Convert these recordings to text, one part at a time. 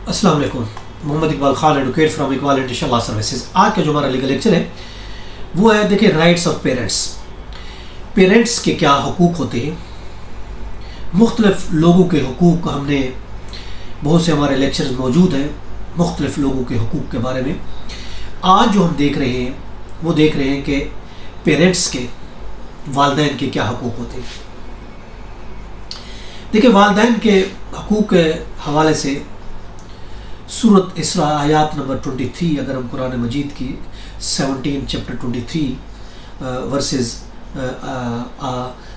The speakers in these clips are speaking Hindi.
अस्सलाम वालेकुम। Mohammad Iqbal Khan advocate from Iqbal international law services आज का जो हमारा लीगल लेक्चर है, वो है, देखिए राइट्स ऑफ़ पेरेंट्स पेरेंट्स के क्या हकूक़ होते हैं? मुख्तलिफ़ लोगों के हकूक़ हमने, बहुत से हमारे लेक्चर्स मौजूद हैं मुख्तलिफ़ लोगों के हकूक़ के बारे में। आज जो हम देख रहे हैं, वो देख रहे हैं कि पेरेंट्स के वालदेन के क्या हकूक़ होते हैं। देखिए, वालदेन के हकूक़ के हवाले से सूरत इसरा आयात नंबर 23 अगर हम कुरान मजीद की 17 चैप्टर 23 वर्सेस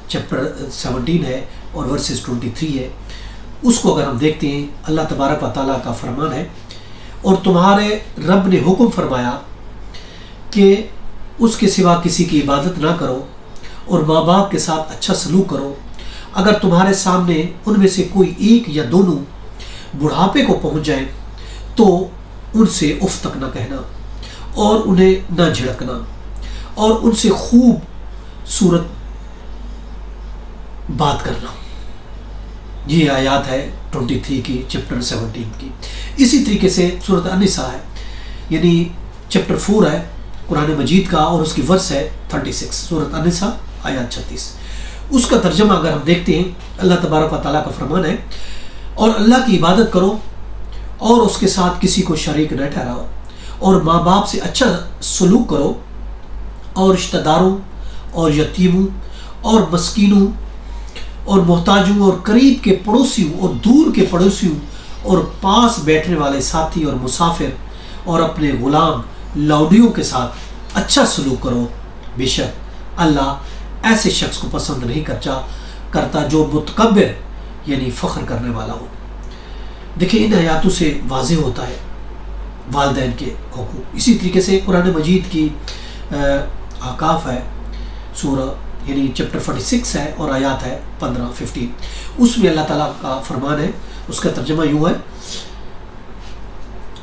चैप्टर 17 है और वर्सेस 23 है। उसको अगर हम देखते हैं, अल्लाह तबारक व ताली का फरमान है, और तुम्हारे रब ने हुक्म फरमाया कि उसके सिवा किसी की इबादत ना करो और माँ बाप के साथ अच्छा सलूक करो। अगर तुम्हारे सामने उनमें से कोई एक या दोनों बुढ़ापे को पहुँच जाए तो उनसे उफ तक ना कहना और उन्हें ना झिड़कना और उनसे खूब सूरत बात करना। ये आयात है 23 की चैप्टर 17 की। इसी तरीके से सूरत अनिसा है, यानी चैप्टर 4 है, कुरान मजीद का और उसकी वर्ष है 36 सूरत अनिसा आयात 36 उसका तर्जमा अगर हम देखते हैं, अल्लाह तबारक का फरमान है, और अल्लाह की इबादत करो और उसके साथ किसी को शरीक न ठहराओ और माँ बाप से अच्छा सलूक करो और रिश्तेदारों और यतीमों और मस्किनों और मोहताजों और करीब के पड़ोसियों और दूर के पड़ोसियों और पास बैठने वाले साथी और मुसाफिर और अपने गुलाम लाउडियों के साथ अच्छा सलूक करो। बेशक अल्लाह ऐसे शख्स को पसंद नहीं करता करता जो मुतकबर यानी फ़ख्र करने वाला हो। देखिए, इन हयातों से वाज होता है वालदेन के हकूक़। इसी तरीके से कुरान मजीद की आकाफ है सूर यानी चैप्टर 46 है और आयात है 15 15 उसमें अल्लाह ताला का फरमान है, उसका तर्जमा यूँ है,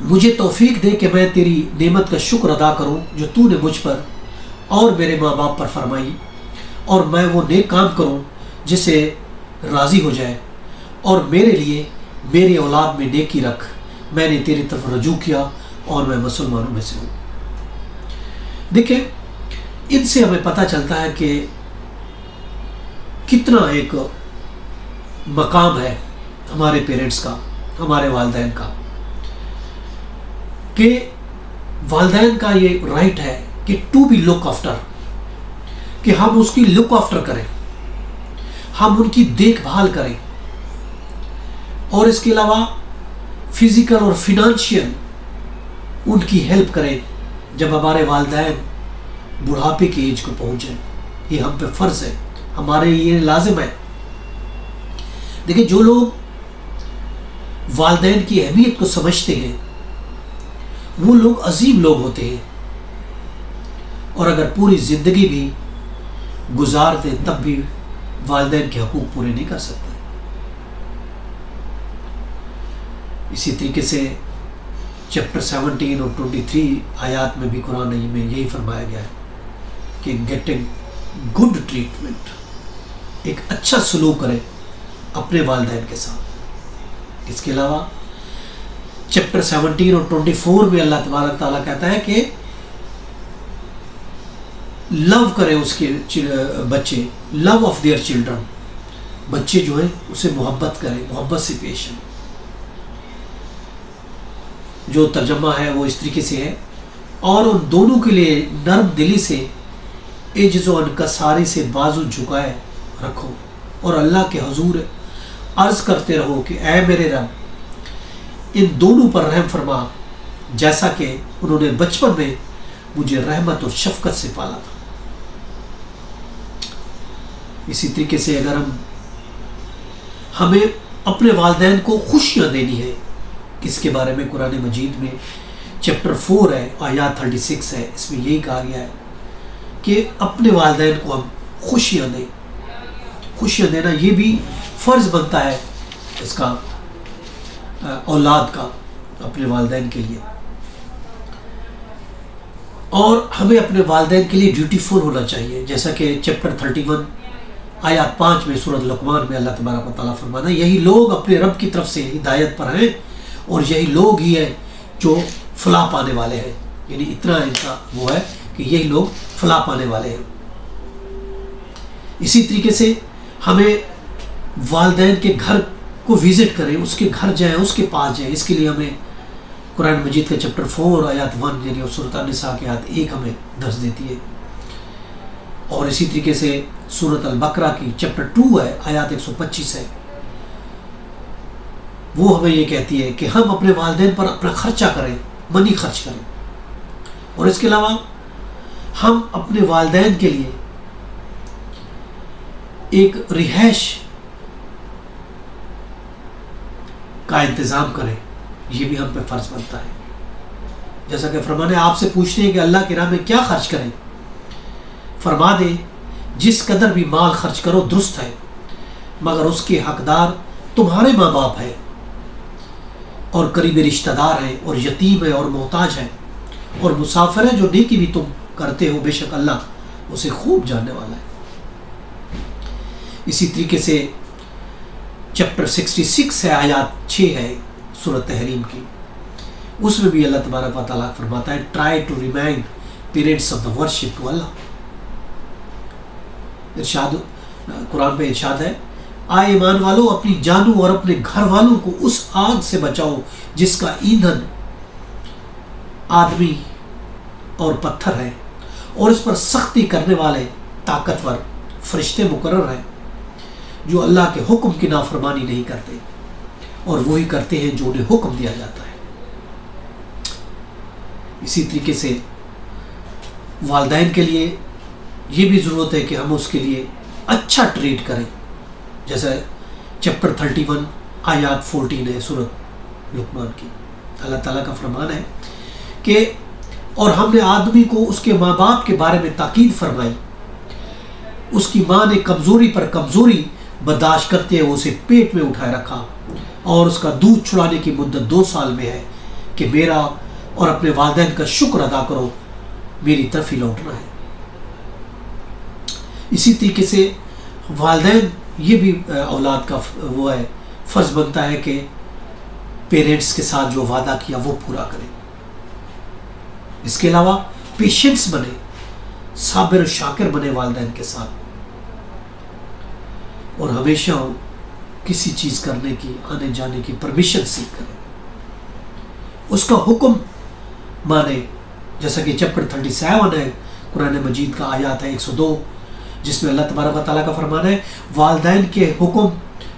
मुझे तौफीक दे कि मैं तेरी नेमत का शुक्र अदा करूँ, जो तूने मुझ पर और मेरे माँ बाप पर फरमाई, और मैं वो नेक काम करूँ जिसे राज़ी हो जाए, और मेरे लिए मेरी औलाद में नेकी रख, मैंने तेरी तरफ़ रजू किया और मैं मुसलमानों में से हूँ। देखिए इनसे हमें पता चलता है कि कितना एक मकाम है हमारे पेरेंट्स का, हमारे वालदेन का। कि वालदेन का ये राइट है कि टू बी लुक आफ्टर कि हम उसकी लुक आफ्टर करें, हम उनकी देखभाल करें। और इसके अलावा फ़िज़िकल और फिनंशियल उनकी हेल्प करें जब हमारे वालदेन बुढ़ापे की एज को पहुँचे। ये हम पे फ़र्ज़ है। हमारे ये लाजिम है। देखिए, जो लोग वालदेन की अहमियत को समझते हैं, वो लोग अजीम लोग होते हैं। और अगर पूरी ज़िंदगी भी गुजारते तब भी वालदेन के हकूक़ पूरे नहीं कर सकते। इसी तरीके से चैप्टर 17 और 23 आयात में भी कुरान में यही फरमाया गया है कि गेट ए गुड ट्रीटमेंट एक अच्छा सलूक करें अपने वालदेन के साथ। इसके अलावा चैप्टर 17 और 24 में अल्लाह तबारक ताला कहता है कि लव करें उसके बच्चे लव ऑफ़ देयर चिल्ड्रन बच्चे जो हैं, उसे मोहब्बत करें, मोहब्बत से पेश आए। जो तर्जमा है, वो इस तरीके से है। और उन दोनों के लिए नर्म दिली से एजो अनकसारी से बाजू झुकाए रखो। और अल्लाह के हजूर अर्ज़ करते रहो कि, ऐ मेरे रब, इन दोनों पर रहम फरमा। जैसा कि उन्होंने बचपन में मुझे रहमत और शफकत से पाला था। इसी तरीके से अगर हम, हमें अपने वालदेन को खुशियाँ देनी है इसके बारे में कुरान मजीद में चैप्टर फोर है, आयात थर्टी सिक्स है, इसमें यही कहा गया है कि अपने वालदेन को हम खुशियाँ दें। खुशियाँ देना ये भी फ़र्ज़ बनता है इसका औलाद का, अपने वालदेन के लिए। और हमें अपने वालदेन के लिए ड्यूटीफुल होना चाहिए। जैसा कि चैप्टर थर्टी वन आयात पाँच में सूरत लकमान में अल्लाह तबारक ताली फरमाना यही लोग अपने रब की तरफ़ से हिदायत पर हैं और यही लोग ही है जो फलाह पाने वाले हैं। यानी इतना इनका वो है कि यही लोग फलाह पाने वाले हैं। इसी तरीके से हमें वालदेन के घर को विज़िट करें, उसके घर जाएँ, उसके पास जाएँ। इसके लिए हमें कुरान मजीद के चैप्टर फोर, आयात वन, यानी सूरत निसा के आयत एक हमें दर्ज देती है। और इसी तरीके से सूरत अल बकरा की चैप्टर टू है, आयात 125 है। वो हमें ये कहती है कि हम अपने वालदेन पर अपना खर्चा करें, मनी खर्च करें। और इसके अलावा हम अपने वालदेन के लिए एक रिहाइश का इंतज़ाम करें। ये भी हम पे फ़र्ज़ बनता है। जैसा कि फरमाने, आपसे पूछते हैं कि अल्लाह के राह में क्या खर्च करें? फरमा दे, जिस कदर भी माल खर्च करो, दुरुस्त है, मगर उसके हकदार तुम्हारे माँ बाप है। और करीबी रिश्तेदार हैं और यतीम है और मोहताज है और मुसाफिर है जो नेकी भी तुम करते हो, बेशक अल्लाह उसे खूब जानने वाला है। इसी तरीके से चैप्टर 66 है, आयात 6 है सूरत तहरीम की। उसमें भी अल्लाह तबारक वाली फरमाता है try to remind parents of the worship to Allah इरशाद कुरान पे इरशाद है आए ईमान वालों, अपनी जानू और अपने घर वालों को उस आग से बचाओ जिसका ईंधन आदमी और पत्थर है और इस पर सख्ती करने वाले ताकतवर फरिश्ते मुकर हैं, जो अल्लाह के हुक्म की नाफरमानी नहीं करते और वही करते हैं जो उन्हें हुक्म दिया जाता है। इसी तरीके से वालदेन के लिए ये भी ज़रूरत है कि हम उसके लिए अच्छा ट्रीट करें। जैसे चैप्टर थर्टी वन आयात फोर्टीन है, सूरत लुकमान की। अल्लाह ताला का फरमान है कि, और हमने आदमी को उसके माँ बाप के बारे में ताकीद फरमाई। उसकी माँ ने कमज़ोरी पर कमज़ोरी बर्दाश्त करते हुए उसे पेट में उठाए रखा और उसका दूध छुड़ाने की मुद्दत दो साल में है कि मेरा और अपने वालदेन का शुक्र अदा करो, मेरी तरफ़ ही लौटना है। इसी तरीके से वालदेन ये भी औलाद का वो है, फ़र्ज़ बनता है कि पेरेंट्स के साथ जो वादा किया वो पूरा करें। इसके अलावा पेशेंस बने, साबिर शाकिर बने वालदेन के साथ। और हमेशा किसी चीज़ करने की, आने जाने की परमिशन सीख करें। उसका हुक्म माने, जैसा कि चैप्टर थर्टी सेवन है कुरान मजीद का आयात है एक सौ दो जिसमें अल्लाह तबारक ताली का फरमान है, वालदेन के हुक्म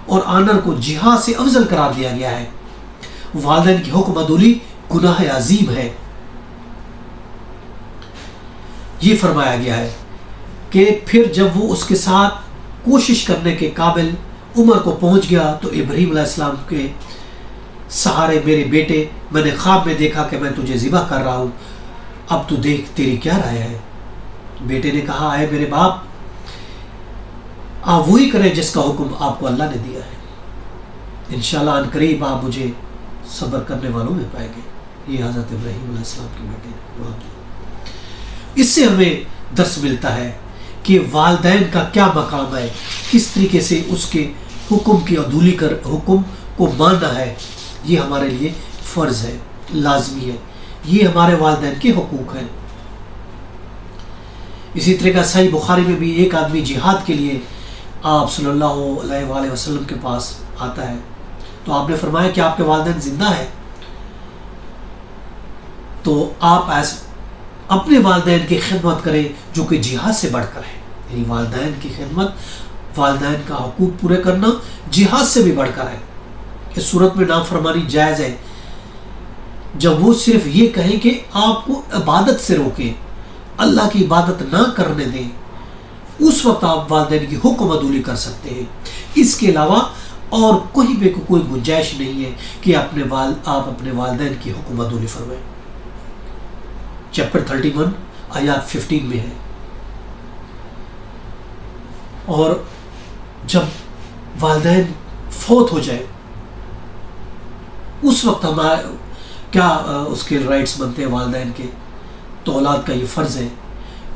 और आनर को जिहा से अफजल करार दिया गया है। वालदेन की हुक्म अदुली गुनाह अजीम है। ये फरमाया गया है कि फिर जब वो उसके साथ कोशिश करने के काबिल उम्र को पहुँच गया तो इब्राहिम इस्लाम के सहारे मेरे बेटे, मैंने ख्वाब में देखा कि मैं तुझे ज़िबा कर रहा हूँ। अब तू देख तेरी क्या राय है? बेटे ने कहा, आए मेरे बाप आप वही करें जिसका हुक्म आपको अल्लाह ने दिया है। इन करीब आप मुझे सब्र करने वालों में पाएँगे। ये हज़रत इब्राहिम के बेटे इससे हमें दर्श मिलता है कि वालदेन का क्या मकाम है, किस तरीके से उसके हुक्म की अदूली कर हुक्म को मानना है, ये हमारे लिए फ़र्ज़ है, लाजमी है। ये हमारे वालदेन के हकूक़ हैं। इसी तरह का सही बुखारी में भी एक आदमी जिहाद के लिए आप सल्लल्लाहु अलैहि वसल्लम के पास आता है तो आपने फरमाया कि आपके वालदेन ज़िंदा है। तो आप ऐस अपने वालदेन की खिदमत करें जो कि जिहाद से बढ़कर है। यानी वालदेन की खिदमत, वालदेन का हकूक पूरे करना जिहाद से भी बढ़कर है। इस सूरत में नाफरमानी जायज़ है। जब वो सिर्फ़ ये कहें कि आपको इबादत से रोके, अल्लाह की इबादत ना करने दें उस वक्त आप वालदेन की हुक्म अदूली कर सकते हैं। इसके अलावा और कोई भी को कोई गुंजाइश नहीं है कि अपने वाल आप अपने वालदेन की हुक्म अदूली फरमाएँ। चैप्टर थर्टी वन आयात फिफ्टीन में है। और जब वालदेन फोत हो जाए, उस वक्त हमारा क्या उसके राइट्स बनते हैं वालदेन के? तो औलाद का ये फ़र्ज़ है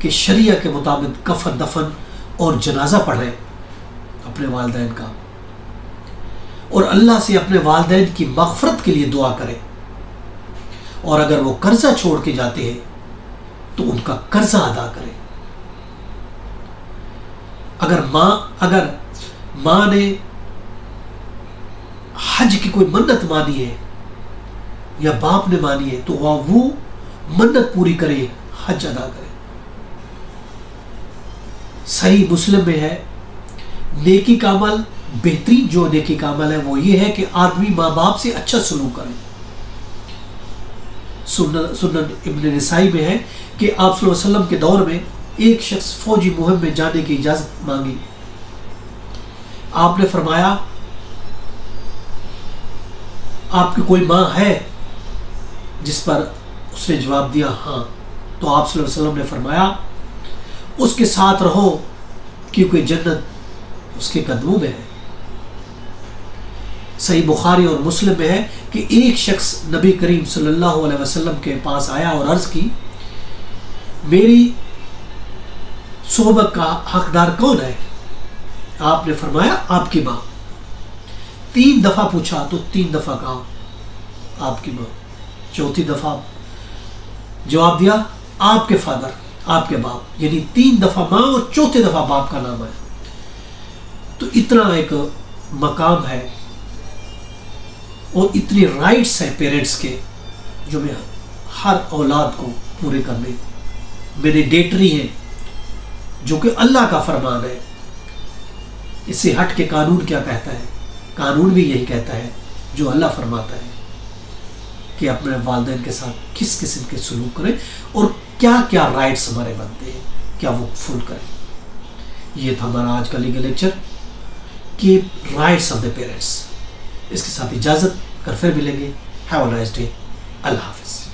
कि शरिया के मुताबिक कफन, दफन और जनाजा पढ़ें अपने वालदेन का। और अल्लाह से अपने वालदेन की मगफरत के लिए दुआ करें। और अगर वो कर्जा छोड़ के जाते हैं तो उनका कर्जा अदा करें। अगर माँ अगर माँ ने हज की कोई मन्नत मानी है या बाप ने मानी है तो वह वो मन्नत पूरी करे, हज अदा करे। सही मुस्लिम में है। नेकी का अमल बेहतरीन जो नेकी का अमल है, वो ये है कि आदमी माँ बाप से अच्छा सलूक करे। सुनन इब्न नसाई में है कि आप वसल्लम के दौर में एक शख्स फौजी मुहिम में जाने की इजाज़त मांगी। आपने फरमाया, आपकी कोई माँ है जिस पर उसने जवाब दिया हाँ। तो आप वसल्लम ने फरमाया उसके साथ रहो, क्योंकि जन्नत उसके कदमों में है। सही बुखारी और मुस्लिम में है कि एक शख्स नबी करीम सल्लल्लाहु अलैहि वसल्लम के पास आया और अर्ज़ की, मेरी सोहबत का हकदार कौन है? आपने फरमाया, आपकी माँ। तीन दफ़ा पूछा तो तीन दफ़ा कहा, आपकी माँ। चौथी दफ़ा जवाब दिया, आपके फादर। आपके बाप। यानी तीन दफ़ा माँ और चौथे दफ़ा बाप का नाम आया तो इतना एक मकाम है और इतनी राइट्स हैं पेरेंट्स के, जो मैं हर औलाद को पूरे करने मैंडेटरी है, जो कि अल्लाह का फरमान है। इससे हट के कानून क्या कहता है? कानून भी यही कहता है, जो अल्लाह फरमाता है कि अपने वालदेन के साथ किस किस्म के सलूक करें और क्या क्या राइट्स हमारे बनते हैं, क्या वो फुल करें। ये था हमारा आज का लीगल लेक्चर कि राइट्स ऑफ़ द पेरेंट्स इसके साथ इजाज़त कर फिर मिलेंगे। हैव अ नाइस डे अल्लाह हाफिज़।